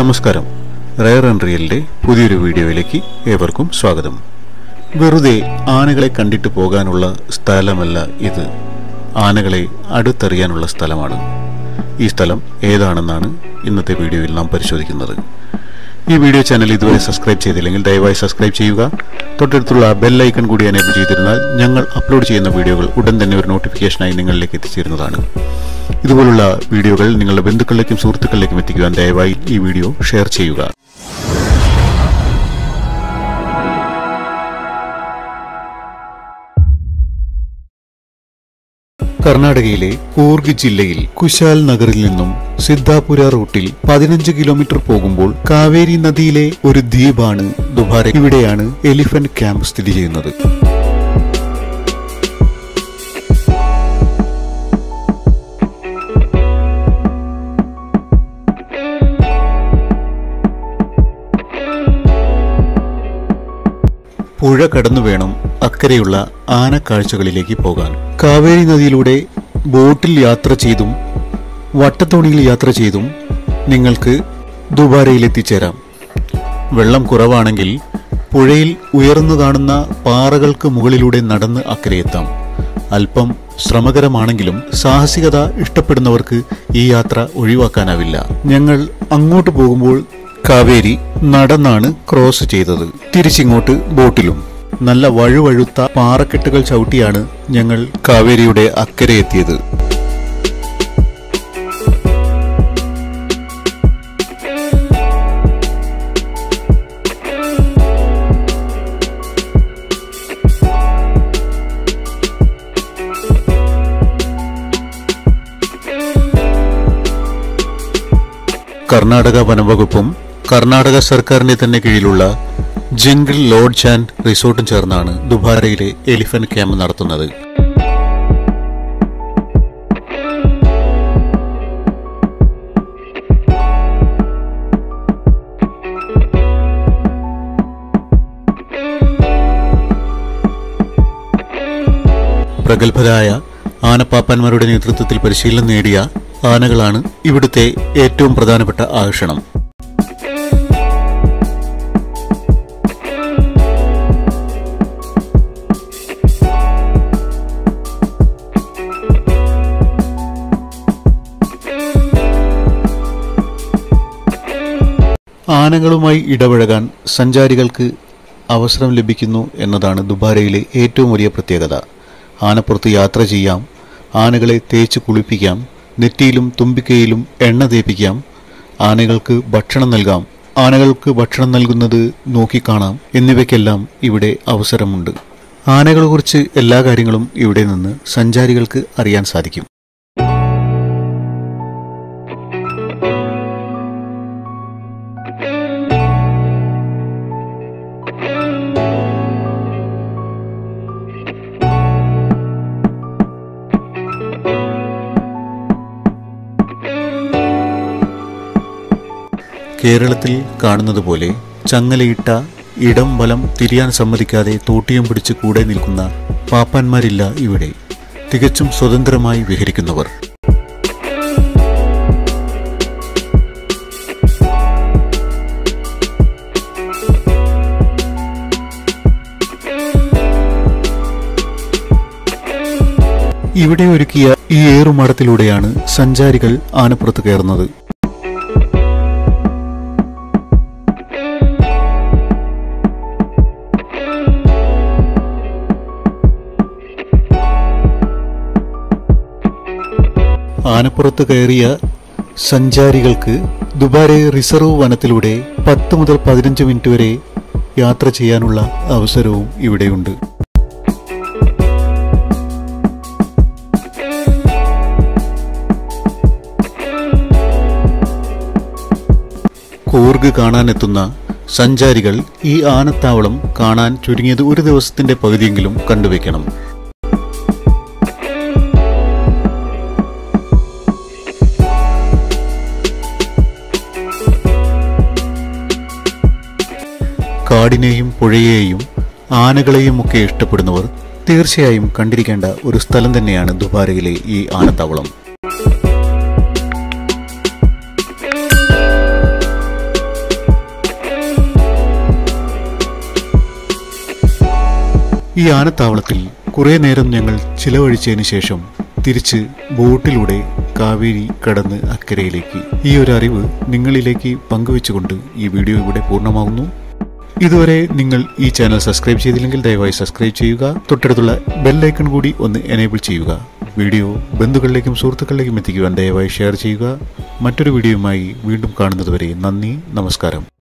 നമസ്കാരം. Rare and പുതിയൊരു വീഡിയോയിലേക്ക് ഏവർക്കും സ്വാഗതം. വെറുതെ ആനകളെ കണ്ടിട്ട് പോകാനുള്ള സ്ഥലമല്ല ഇത്. ആനകളെ അടുത്തറിയാനുള്ള സ്ഥലമാണ്. ഈ സ്ഥലം ഏതാണെന്നാണ് ഇന്നത്തെ വീഡിയോയിൽ നാം പരിശോധിക്കുന്നത്. ഈ വീഡിയോ ചാനൽ ഇതുവരെ സബ്സ്ക്രൈബ് ചെയ്തില്ലെങ്കിൽ ദയവായി സബ്സ്ക്രൈബ് ചെയ്യുക. തൊട്ടടുത്തുള്ള ബെൽ ഐക്കൺ കൂടി എനേബിൾ ചെയ്തിരുന്നാൽ ഞങ്ങൾ അപ്ലോഡ് ചെയ്യുന്ന വീഡിയോകൾ ഉടൻ തന്നെ ഒരു നോട്ടിഫിക്കേഷനായി നിങ്ങളിലേക്ക് എത്തിച്ചേരുന്നതാണ്. ഇതുപോലുള്ള വീഡിയോകൾ നിങ്ങളുടെ ബന്ധുക്കളിലേക്കും സുഹൃത്തുക്കളിലേക്കും എത്തിക്കുവാൻ ദയവായി ഈ വീഡിയോ ഷെയർ ചെയ്യുക. കർണാടകയിലെ കൂർഗ് ജില്ലയിൽ കുശാൽ നഗറിൽ നിന്നും സിദ്ധാപുര റൂട്ടിൽ പതിനഞ്ച് കിലോമീറ്റർ പോകുമ്പോൾ കാവേരി നദിയിലെ ഒരു ദ്വീപാണ് ദുബാര. ഇവിടെയാണ് എലിഫന്റ് ക്യാമ്പ് സ്ഥിതി ചെയ്യുന്നത്. പുഴ കടന്നു വേണം അക്കരെയുള്ള ആനക്കാഴ്ചകളിലേക്ക് പോകാൻ. കാവേരി നദിയിലൂടെ ബോട്ടിൽ യാത്ര ചെയ്തും വട്ടത്തോണിയിൽ യാത്ര ചെയ്തും നിങ്ങൾക്ക് ദുബാരയിൽ എത്തിച്ചേരാം വെള്ളം കുറവാണെങ്കിൽ പുഴയിൽ ഉയർന്നു കാണുന്ന പാറകൾക്ക് മുകളിലൂടെ നടന്ന് അക്കരയെത്താം അല്പം ശ്രമകരമാണെങ്കിലും സാഹസികത ഇഷ്ടപ്പെടുന്നവർക്ക് ഈ യാത്ര ഒഴിവാക്കാനാവില്ല. ഞങ്ങൾ അങ്ങോട്ട് പോകുമ്പോൾ കാവേരി നടന്നാണ് ക്രോസ് ചെയ്തത്. തിരിച്ചിങ്ങോട്ട് ബോട്ടിലും. നല്ല വഴുവഴുത്ത പാറക്കെട്ടുകൾ ചവിട്ടിയാണ് ഞങ്ങൾ കാവേരിയുടെ അക്കരെ എത്തിയത്. കർണാടക വനംവകുപ്പും കർണാടക സർക്കാരിന്റെ തന്നെ കീഴിലുള്ള ജംഗിൾ ലോഡ്ജ് ആൻഡ് റിസോർട്ടും ചേർന്നാണ് ദുബാരയിലെ എലിഫന്റ് ക്യാമ്പ് നടത്തുന്നത്. പ്രഗത്ഭരായ ആനപ്പാപ്പാന്മാരുടെ നേതൃത്വത്തിൽ പരിശീലനം നേടിയ ആനകളാണ് ഇവിടുത്തെ ഏറ്റവും പ്രധാനപ്പെട്ട ആകർഷണം. ആനകളുമായി ഇടപഴകാൻ സഞ്ചാരികൾക്ക് അവസരം ലഭിക്കുന്നു എന്നതാണ് ദുബാരയിലെ ഏറ്റവും വലിയ പ്രത്യേകത. ആനപ്പുറത്ത് യാത്ര ചെയ്യാം ആനകളെ തേച്ച് കുളിപ്പിക്കാം നെറ്റിയിലും തുമ്പിക്കയിലും എണ്ണ തേപ്പിക്കാം ആനകൾക്ക് ഭക്ഷണം നൽകാം ആനകൾക്ക് ഭക്ഷണം നൽകുന്നത് നോക്കിക്കാണാം എന്നിവയ്ക്കെല്ലാം ഇവിടെ അവസരമുണ്ട്. ആനകളെക്കുറിച്ച് എല്ലാ കാര്യങ്ങളും ഇവിടെ നിന്ന് സഞ്ചാരികൾക്ക് അറിയാൻ സാധിക്കും. കേരളത്തിൽ കാണുന്നത് പോലെ ചങ്ങലയിട്ട ഇടം വലം തിരിയാൻ സമ്മതിക്കാതെ തോട്ടിയം പിടിച്ച് കൂടെ നിൽക്കുന്ന പാപ്പാന്മാരില്ല ഇവിടെ. തികച്ചും സ്വതന്ത്രമായി വിഹരിക്കുന്നവർ. ഇവിടെ ഒരുക്കിയ ഈ ഏറുമാടത്തിലൂടെയാണ് സഞ്ചാരികൾ ആനപ്പുറത്ത് കയറുന്നത്. ആനപ്പുറത്ത് കയറിയ സഞ്ചാരികൾക്ക് ദുബാരെ റിസർവ് വനത്തിലൂടെ പത്ത് മുതൽ പതിനഞ്ച് മിനിറ്റ് വരെ യാത്ര ചെയ്യാനുള്ള അവസരവും ഇവിടെയുണ്ട്. കൂർഗ് കാണാനെത്തുന്ന സഞ്ചാരികൾ ഈ ആനത്താവളം കാണാൻ ചുരുങ്ങിയത് ഒരു ദിവസത്തിന്റെ പകുതിയെങ്കിലും കണ്ടുവെക്കണം. കാടിനെയും പുഴയെയും ആനകളെയും ഒക്കെ ഇഷ്ടപ്പെടുന്നവർ തീർച്ചയായും കണ്ടിരിക്കേണ്ട ഒരു സ്ഥലം തന്നെയാണ് ദുബാരയിലെ ഈ ആനത്താവളം. ഈ ആനത്താവളത്തിൽ കുറേ നേരം ഞങ്ങൾ ചിലവഴിച്ചതിന് ശേഷം തിരിച്ച് ബോട്ടിലൂടെ കാവേരി കടന്ന് അക്കരയിലേക്ക്. ഈ ഒരു അറിവ് നിങ്ങളിലേക്ക് പങ്കുവെച്ചുകൊണ്ട് ഈ വീഡിയോ ഇവിടെ പൂർണമാകുന്നു ഇതുവരെ നിങ്ങൾ ഈ ചാനൽ സബ്സ്ക്രൈബ് ചെയ്തില്ലെങ്കിൽ ദയവായി സബ്സ്ക്രൈബ് ചെയ്യുക. തൊട്ടടുത്തുള്ള ബെല്ലൈക്കൺ കൂടി ഒന്ന് എനേബിൾ ചെയ്യുക. വീഡിയോ ബന്ധുക്കളിലേക്കും സുഹൃത്തുക്കളിലേക്കും എത്തിക്കുവാൻ ദയവായി ഷെയർ ചെയ്യുക. മറ്റൊരു വീഡിയോയുമായി വീണ്ടും കാണുന്നതുവരെ നന്ദി നമസ്കാരം.